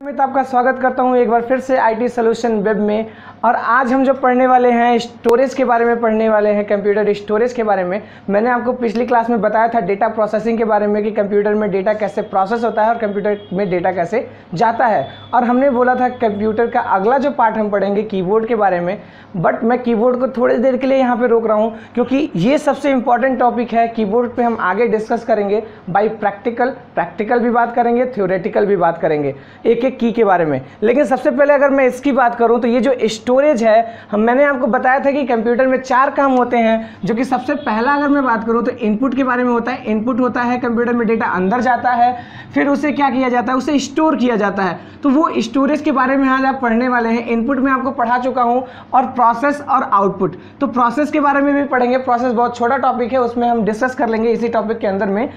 मैं तो आपका स्वागत करता हूँ एक बार फिर से आईटी सॉल्यूशन वेब में। और आज हम जो पढ़ने वाले हैं स्टोरेज के बारे में पढ़ने वाले हैं कंप्यूटर स्टोरेज के बारे में, मैंने आपको पिछली क्लास में बताया था डेटा प्रोसेसिंग के बारे में कि कंप्यूटर में डेटा कैसे प्रोसेस होता है और कंप्यूटर में डेटा कैसे जाता है। और हमने बोला था कंप्यूटर का अगला जो पार्ट हम पढ़ेंगे कीबोर्ड के बारे में। बट मैं कीबोर्ड को थोड़ी देर के लिए यहाँ पर रोक रहा हूँ, क्योंकि ये सबसे इंपॉर्टेंट टॉपिक है। कीबोर्ड पर हम आगे डिस्कस करेंगे बाई प्रैक्टिकल प्रैक्टिकल भी बात करेंगे थ्योरेटिकल भी बात करेंगे। एक एक की के बारे में। लेकिन सबसे पहले अगर मैं इसकी बात करूँ तो ये जो स्टोरेज है, हम, मैंने आपको बताया था कि कंप्यूटर में चार काम होते हैं, जो कि सबसे पहला अगर मैं बात करूँ तो इनपुट के बारे में होता है। इनपुट होता है कंप्यूटर में डेटा अंदर जाता है, फिर उसे क्या किया जाता है? उसे स्टोर किया जाता है। तो वो स्टोरेज के बारे में आज आप पढ़ने वाले हैं। इनपुट में आपको पढ़ा चुका हूँ, और प्रोसेस और आउटपुट तो प्रोसेस के बारे में भी पढ़ेंगे। प्रोसेस बहुत छोटा टॉपिक है, उसमें हम डिस्कस कर लेंगे इसी टॉपिक के अंदर में।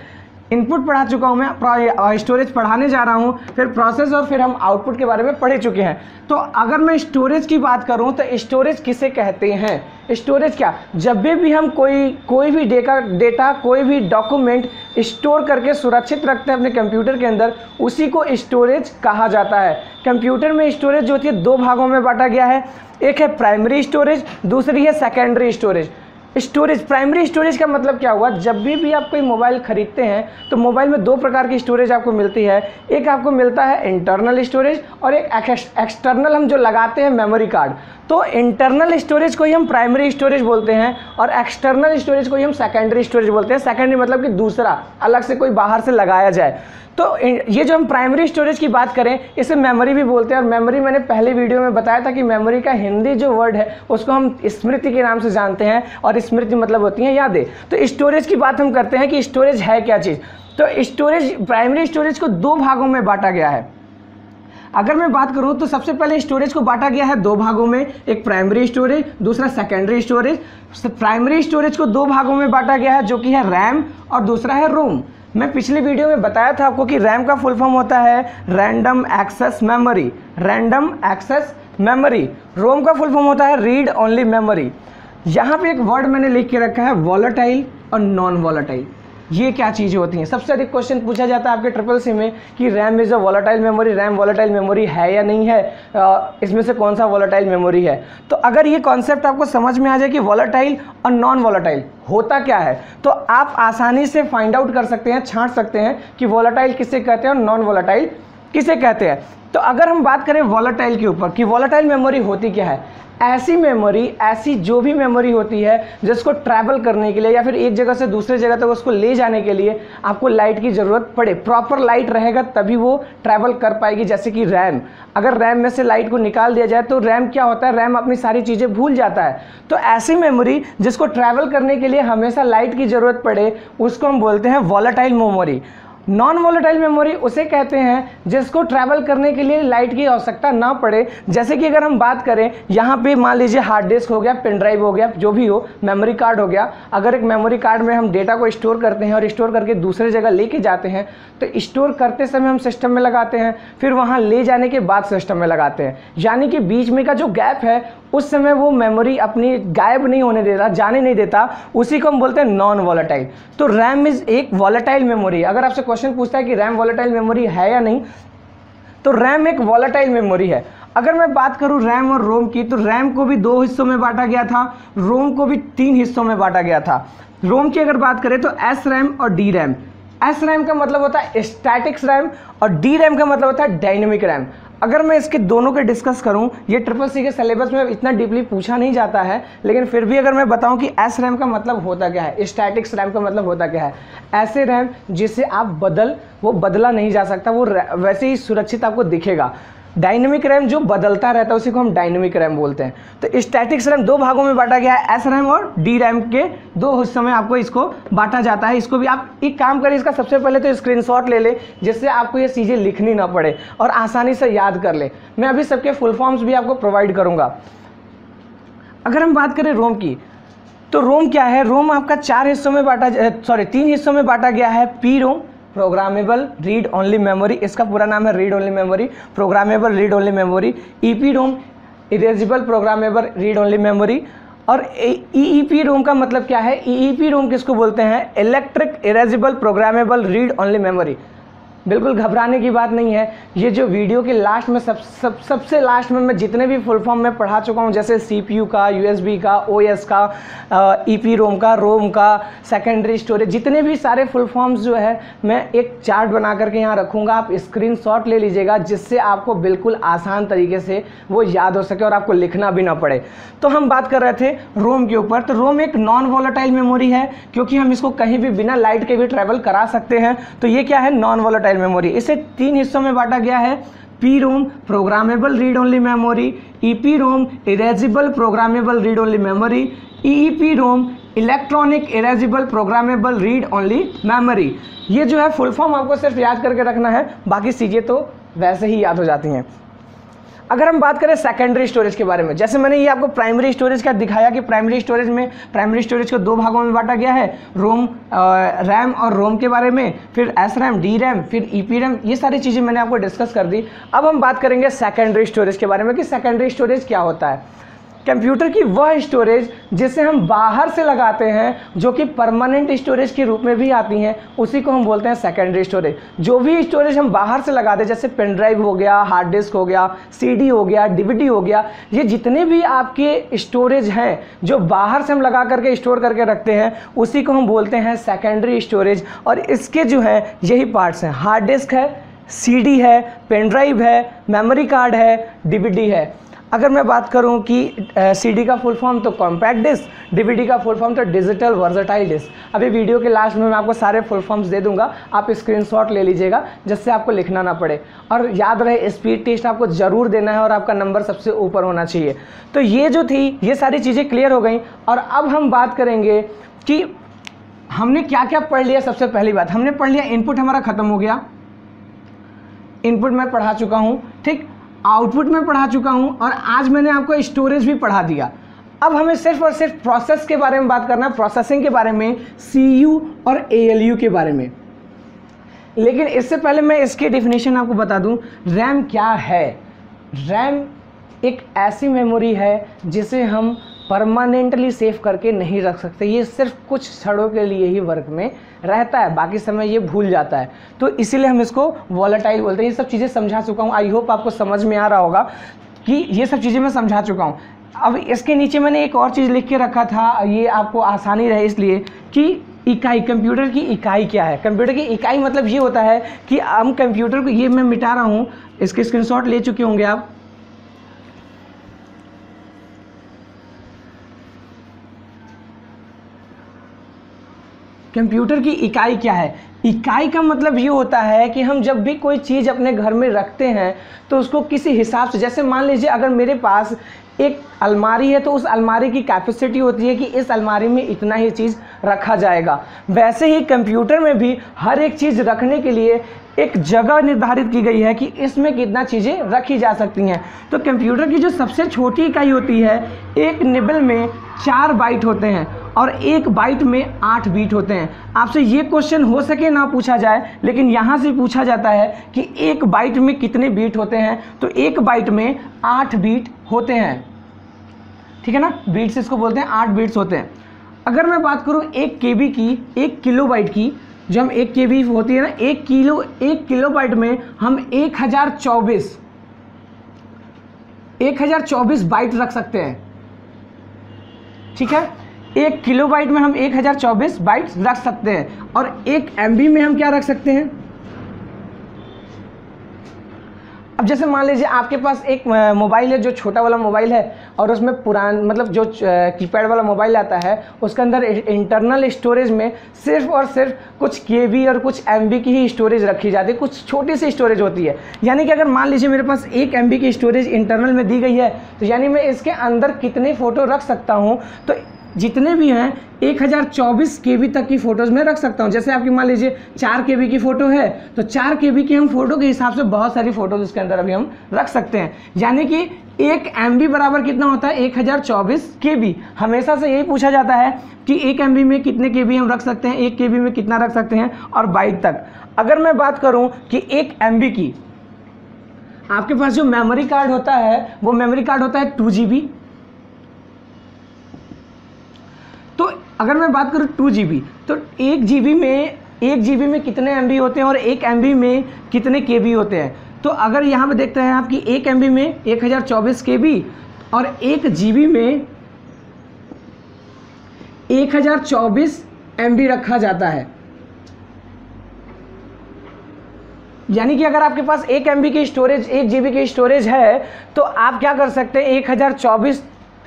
इनपुट पढ़ा चुका हूँ मैं स्टोरेज पढ़ाने जा रहा हूँ, फिर प्रोसेस और फिर हम आउटपुट के बारे में पढ़े चुके हैं। तो अगर मैं स्टोरेज की बात करूँ तो स्टोरेज किसे कहते हैं? स्टोरेज क्या? जब भी भी हम कोई कोई भी डेटा डेटा कोई भी डॉक्यूमेंट स्टोर करके सुरक्षित रखते हैं अपने कंप्यूटर के अंदर, उसी को स्टोरेज कहा जाता है। कंप्यूटर में स्टोरेज जो होती है दो भागों में बांटा गया है। एक है प्राइमरी स्टोरेज दूसरी है secondary storage storage primary storage का मतलब क्या हुआ? जब भी भी आप कोई मोबाइल खरीदते हैं तो मोबाइल में दो प्रकार की स्टोरेज आपको मिलती है। एक आपको मिलता है इंटरनल स्टोरेज और एक एक्सटर्नल हम जो लगाते हैं मेमोरी कार्ड तो इंटरनल स्टोरेज को ही हम प्राइमरी स्टोरेज बोलते हैं और एक्सटर्नल स्टोरेज को ही हम सेकेंडरी स्टोरेज बोलते हैं। सेकेंडरी मतलब कि दूसरा, अलग से कोई बाहर से लगाया जाए। तो ये जो हम प्राइमरी स्टोरेज की बात करें, इसे मेमोरी भी बोलते हैं और मेमोरी मैंने पहले वीडियो में बताया था कि मेमोरी का हिंदी जो वर्ड है, उसको हम स्मृति के नाम से जानते हैं और स्मृति मतलब होती है यादें। तो स्टोरेज की बात हम करते हैं कि स्टोरेज है क्या चीज़? तो स्टोरेज प्राइमरी स्टोरेज को दो भागों में बांटा गया है। अगर मैं बात करूँ तो सबसे पहले स्टोरेज को बांटा गया है दो भागों में। एक प्राइमरी स्टोरेज दूसरा सेकेंडरी स्टोरेज प्राइमरी स्टोरेज को दो भागों में बांटा गया है, जो कि है रैम और दूसरा है रोम मैं पिछले वीडियो में बताया था आपको कि रैम का फुल फॉर्म होता है random access memory random access memory ROM का फुल फॉर्म होता है रीड ओनली मेमोरी यहाँ पे एक वर्ड मैंने लिख के रखा है वॉलेटाइल और नॉन वॉलेटाइल ये क्या चीज़ें होती हैं? सबसे अधिक क्वेश्चन पूछा जाता है आपके ट्रिपल सी में कि RAM is a volatile memory RAM volatile memory है या नहीं है? इसमें से कौन सा वॉलेटाइल मेमोरी है? तो अगर ये कॉन्सेप्ट आपको समझ में आ जाए कि वॉलेटाइल और नॉन वॉलेटाइल होता क्या है तो आप आसानी से फाइंड आउट कर सकते हैं, छांट सकते हैं कि वॉलेटाइल किसे कहते हैं और नॉन वॉलेटाइल किसे कहते हैं। तो अगर हम बात करें वॉलेटाइल के ऊपर, कि वॉलेटाइल मेमोरी होती क्या है ऐसी मेमोरी ऐसी जो भी मेमोरी होती है, जिसको ट्रैवल करने के लिए या फिर एक जगह से दूसरे जगह तक तो उसको ले जाने के लिए आपको लाइट की ज़रूरत पड़े। प्रॉपर लाइट रहेगा, तभी वो ट्रैवल कर पाएगी, जैसे कि रैम अगर रैम में से लाइट को निकाल दिया जाए तो रैम क्या होता है? रैम अपनी सारी चीज़ें भूल जाता है। तो ऐसी मेमोरी जिसको ट्रैवल करने के लिए हमेशा लाइट की ज़रूरत पड़े, उसको हम बोलते हैं volatile memory non volatile memory उसे कहते हैं जिसको ट्रैवल करने के लिए लाइट की आवश्यकता ना पड़े। जैसे कि अगर हम बात करें, यहाँ पे मान लीजिए हार्ड डिस्क हो गया पेन ड्राइव हो गया, जो भी हो मेमोरी कार्ड हो गया। अगर एक मेमोरी कार्ड में हम डेटा को स्टोर करते हैं और स्टोर करके दूसरे जगह लेके जाते हैं तो स्टोर करते समय हम सिस्टम में लगाते हैं, फिर वहाँ ले जाने के बाद सिस्टम में लगाते हैं। यानी कि बीच में का जो गैप है उस समय वो मेमोरी अपनी गायब नहीं होने देता, जाने नहीं देता। उसी को हम बोलते हैं नॉन वॉलेटाइल तो रैम इज़ एक वॉलेटाइल मेमोरी अगर आपसे क्वेश्चन पूछता है कि रैम वॉलेटाइल मेमोरी है या नहीं तो रैम एक वॉलेटाइल मेमोरी है। अगर मैं बात करूँ रैम और रोम की तो रैम को भी दो हिस्सों में बांटा गया था रोम को भी तीन हिस्सों में बांटा गया था। रोम की अगर बात करें तो एस रैम और डी रैम एस रैम का मतलब होता है स्टैटिक्स रैम और डी रैम का मतलब होता है डायनेमिक रैम अगर मैं इसके दोनों के डिस्कस करूँ, ये ट्रिपल सी के सिलेबस में इतना डीपली पूछा नहीं जाता है, लेकिन फिर भी अगर मैं बताऊँ कि एस रैम का मतलब होता क्या है स्टैटिक्स रैम का मतलब होता क्या है, ऐसे रैम जिसे आप बदल, वो बदला नहीं जा सकता, वो वैसे ही सुरक्षित आपको दिखेगा। डायनेमिक रैम जो बदलता रहता है, उसी को हम डायनेमिक रैम बोलते हैं। तो स्टैटिक्स रैम दो भागों में बांटा गया है, एस रैम और डी रैम के दो हिस्सों में आपको इसको बांटा जाता है। इसको भी आप एक काम करें, इसका सबसे पहले तो स्क्रीनशॉट ले ले, जिससे आपको ये चीज़ें लिखनी ना पड़े और आसानी से याद कर ले। मैं अभी सबके फुल फॉर्म्स भी आपको प्रोवाइड करूँगा। अगर हम बात करें रोम की तो रोम क्या है? रोम आपका चार हिस्सों में बांटा सॉरी तीन हिस्सों में बांटा गया है P ROM. Programmable read only memory, इसका पूरा नाम है read only memory, programmable read only memory E P ROM erasable programmable read only memory, और ई पी रोम का मतलब क्या है? ई पी रोम किसको बोलते हैं? Electric erasable programmable read only memory. बिल्कुल घबराने की बात नहीं है। ये जो वीडियो के लास्ट में सब सब, सबसे लास्ट में मैं जितने भी फुल फॉर्म में पढ़ा चुका हूँ, जैसे सीपीयू का यूएसबी का ओएस का ई पी रोम का रोम का सेकेंडरी स्टोरेज जितने भी सारे फुल फॉर्म्स जो है, मैं एक चार्ट बना करके यहाँ रखूँगा। आप स्क्रीन ले लीजिएगा, जिससे आपको बिल्कुल आसान तरीके से वो याद हो सके और आपको लिखना भी ना पड़े। तो हम बात कर रहे थे रोम के ऊपर। तो रोम एक नॉन वॉलेटाइल मेमोरी है, क्योंकि हम इसको कहीं भी बिना लाइट के भी ट्रैवल करा सकते हैं। तो ये क्या है? नॉन वॉलेटाइल वोलेटाइल मेमोरी इसे तीन हिस्सों में बांटा गया है। P ROM programmable read only memory E P ROM erasable programmable read only memory E P ROM electronic erasable programmable read only memory ये जो है फुल फॉर्म आपको सिर्फ़ याद करके रखना है। बाकी चीज़ें तो वैसे ही याद हो जाती हैं। अगर हम बात करें सेकेंडरी स्टोरेज के बारे में, जैसे मैंने ये आपको प्राइमरी स्टोरेज का दिखाया कि प्राइमरी स्टोरेज में प्राइमरी स्टोरेज को दो भागों में बांटा गया है रोम रैम और रोम के बारे में, फिर एस रैम डी रैम फिर ई पी रैम ये सारी चीज़ें मैंने आपको डिस्कस कर दी। अब हम बात करेंगे सेकेंडरी स्टोरेज के बारे में कि सेकेंडरी स्टोरेज क्या होता है। कंप्यूटर की वह स्टोरेज जिसे हम बाहर से लगाते हैं, जो कि परमानेंट स्टोरेज के रूप में भी आती हैं, उसी को हम बोलते हैं सेकेंडरी स्टोरेज जो भी स्टोरेज हम बाहर से लगाते हैं, जैसे पेन ड्राइव हो गया हार्ड डिस्क हो गया सीडी हो गया डीवीडी हो गया, ये जितने भी आपके स्टोरेज हैं, जो बाहर से हम लगा करके स्टोर करके रखते हैं, उसी को हम बोलते हैं सेकेंडरी स्टोरेज और इसके जो हैं, यही पार्ट्स हैं. हार्ड डिस्क है सीडी है पेन ड्राइव है मेमोरी कार्ड है डी है. अगर मैं बात करूँ कि सीडी का फुल फॉर्म तो कॉम्पैक्ट डिस्क डीवीडी का फुल फॉर्म तो डिजिटल वर्सटाइल डिस्क अभी वीडियो के लास्ट में मैं आपको सारे फुल फॉर्म्स दे दूँगा। आप स्क्रीनशॉट ले लीजिएगा, जिससे आपको लिखना ना पड़े। और याद रहे स्पीड टेस्ट आपको ज़रूर देना है और आपका नंबर सबसे ऊपर होना चाहिए। तो ये जो थी, ये सारी चीज़ें क्लियर हो गई। और अब हम बात करेंगे कि हमने क्या क्या पढ़ लिया सबसे पहली बात। हमने पढ़ लिया इनपुट हमारा ख़त्म हो गया। इनपुट मैं पढ़ा चुका हूँ, ठीक? आउटपुट में पढ़ा चुका हूँ और आज मैंने आपको स्टोरेज भी पढ़ा दिया। अब हमें सिर्फ़ और सिर्फ़ प्रोसेस के बारे में बात करना है प्रोसेसिंग के बारे में सी और ए के बारे में। लेकिन इससे पहले मैं इसके डिफिनेशन आपको बता दूँ रैम क्या है? रैम एक ऐसी मेमोरी है जिसे हम परमानेंटली सेव करके नहीं रख सकते। ये सिर्फ़ कुछ क्षणों के लिए ही वर्क में रहता है, बाकी समय ये भूल जाता है। तो इसीलिए हम इसको वॉलेटाइल बोलते हैं। ये सब चीज़ें समझा चुका हूँ। आई होप आपको समझ में आ रहा होगा कि ये सब चीज़ें मैं समझा चुका हूँ। अब इसके नीचे मैंने एक और चीज़ लिख के रखा था। ये आपको आसानी रहे इसलिए कि इकाई कंप्यूटर की इकाई क्या है? कंप्यूटर की इकाई मतलब ये होता है कि हम कंप्यूटर को, ये मैं मिटा रहा हूँ। इसके स्क्रीनशॉट ले चुके होंगे आप। कंप्यूटर की इकाई क्या है? इकाई का मतलब ये होता है कि हम जब भी कोई चीज़ अपने घर में रखते हैं तो उसको किसी हिसाब से, जैसे मान लीजिए अगर मेरे पास एक अलमारी है तो उस अलमारी की कैपेसिटी होती है कि इस अलमारी में इतना ही चीज़ रखा जाएगा। वैसे ही कंप्यूटर में भी हर एक चीज़ रखने के लिए एक जगह निर्धारित की गई है कि इसमें कितना चीज़ें रखी जा सकती हैं। तो कंप्यूटर की जो सबसे छोटी इकाई होती है, एक निबल में चार बाइट होते हैं। और एक बाइट में आठ बीट होते हैं। आपसे ये क्वेश्चन हो सके ना पूछा जाए, लेकिन यहाँ से पूछा जाता है कि एक बाइट में कितने बीट होते हैं? तो एक बाइट में आठ बीट होते हैं। ठीक है ना? बीट्स इसको बोलते हैं, आठ बीट्स होते हैं। अगर मैं बात करूँ एक केबी की, एक किलो बाइट की, जो हम एक केबी होती है ना, एक किलो एक किलो बाइट में हम एक हज़ार चौबीस, एक हज़ार चौबीस बाइट रख सकते हैं। ठीक है? एक किलो बाइट में हम एक हज़ार चौबीस बाइट रख सकते हैं। और एक एमबी में हम क्या रख सकते हैं? अब जैसे मान लीजिए आपके पास एक मोबाइल है, जो छोटा वाला मोबाइल है, और उसमें पुरान मतलब जो कीपैड वाला मोबाइल आता है, उसके अंदर इंटरनल स्टोरेज में सिर्फ़ और सिर्फ़ कुछ के और कुछ एमबी की ही स्टोरेज रखी जाती है। कुछ छोटी सी स्टोरेज होती है। यानी कि अगर मान लीजिए मेरे पास एक एम की स्टोरेज इंटरनल में दी गई है तो यानी मैं इसके अंदर कितनी फ़ोटो रख सकता हूँ? तो जितने भी हैं, एक हज़ार चौबीस के बी तक की फ़ोटोज़ में रख सकता हूँ। जैसे आपकी मान लीजिए चार के बी की फ़ोटो है तो चार के बी की हम फ़ोटो के हिसाब से बहुत सारी फ़ोटोज़ उसके अंदर अभी हम रख सकते हैं। यानी कि एक एमबी बराबर कितना होता है? एक हज़ार चौबीस के बी हमेशा से यही पूछा जाता है कि एक एमबी में कितने के बी हम रख सकते हैं, एक के बी में कितना रख सकते हैं और बाइट तक। अगर मैं बात करूँ कि एक एम की, आपके पास जो मेमोरी कार्ड होता है, वो मेमोरी कार्ड होता है टू जी तो अगर मैं बात करूँ टू जी बी तो एक जीबी में, एक जीबी में कितने एम बी होते हैं और एक एम बी में कितने केबी होते हैं? तो अगर यहाँ पर देखते हैं आपकी एक एम में एक हज़ार चौबीस के बी और एक जी बी में एक हज़ार चौबीस एम बी रखा जाता है। यानी कि अगर आपके पास एक एम की स्टोरेज एक जी की स्टोरेज है तो आप क्या कर सकते हैं? एक हज़ार चौबीस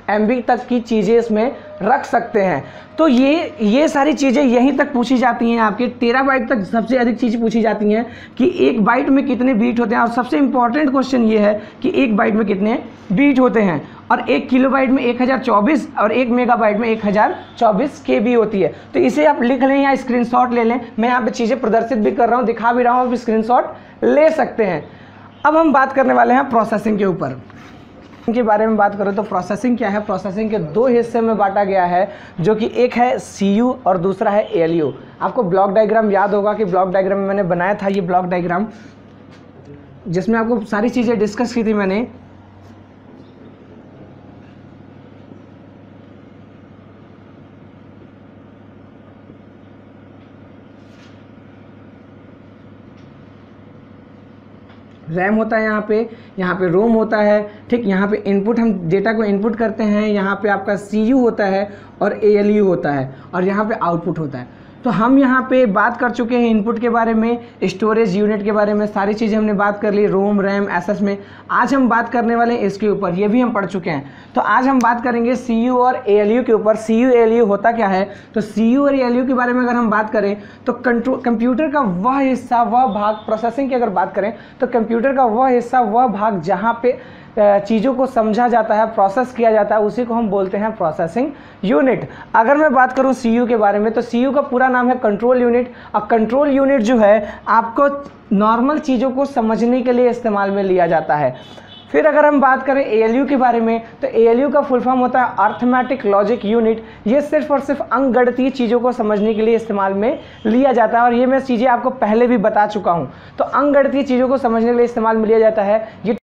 एमबी तक की चीज़ें इसमें रख सकते हैं। तो ये ये सारी चीज़ें यहीं तक पूछी जाती हैं आपके। तेरह बाइट तक सबसे अधिक चीज़ पूछी जाती हैं कि एक बाइट में कितने बीट होते हैं। और सबसे इंपॉर्टेंट क्वेश्चन ये है कि एक बाइट में कितने बीट होते हैं। और एक किलो बाइट में एक हज़ार चौबीस और एक मेगा बाइट में एक हज़ार चौबीस के बी होती है। तो इसे आप लिख लें या स्क्रीनशॉट ले लें। मैं यहाँ पे चीज़ें प्रदर्शित भी कर रहा हूँ, दिखा भी रहा हूँ, आप स्क्रीनशॉट ले सकते हैं। अब हम बात करने वाले हैं प्रोसेसिंग के ऊपर। के बारे में बात करें तो प्रोसेसिंग क्या है? प्रोसेसिंग के दो हिस्से में बांटा गया है, जो कि एक है सीयू और दूसरा है ए आपको ब्लॉक डायग्राम याद होगा कि ब्लॉक डायग्राम मैंने बनाया था, ये ब्लॉक डायग्राम जिसमें आपको सारी चीज़ें डिस्कस की थी मैंने। रैम होता है यहाँ पे यहाँ पे रोम होता है, ठीक, यहाँ पे इनपुट हम डेटा को इनपुट करते हैं, यहाँ पे आपका सीयू होता है और एएलयू होता है और यहाँ पे आउटपुट होता है। तो हम यहाँ पे बात कर चुके हैं इनपुट के बारे में स्टोरेज यूनिट के बारे में, सारी चीज़ें हमने बात कर ली रोम रैम एस में। आज हम बात करने वाले हैं इसके ऊपर, ये भी हम पढ़ चुके हैं। तो आज हम बात करेंगे सीयू और ए के ऊपर। सी यू होता क्या है? तो सीयू और ए के बारे में अगर हम बात करें तो कंप्यूटर का वह हिस्सा, वह भाग प्रोसेसिंग की अगर बात करें तो कंप्यूटर का वह हिस्सा, वह भाग जहाँ पे चीज़ों को समझा जाता है प्रोसेस किया जाता है, उसी को हम बोलते हैं प्रोसेसिंग यूनिट अगर मैं बात करूँ सीयू के बारे में तो सीयू का पूरा नाम है कंट्रोल यूनिट और कंट्रोल यूनिट जो है, आपको नॉर्मल चीज़ों को समझने के लिए इस्तेमाल में लिया जाता है। फिर अगर हम बात करें ए के बारे में तो ए का फुल फॉर्म होता है अर्थमेटिक लॉजिक यूनिट ये सिर्फ़ और सिर्फ़ अंगणितीय चीज़ों को समझने के लिए इस्तेमाल में लिया जाता है, और ये मैं चीज़ें आपको पहले भी बता चुका हूँ। तो अंगणितीय चीज़ों को समझने के लिए इस्तेमाल में लिया जाता है। ये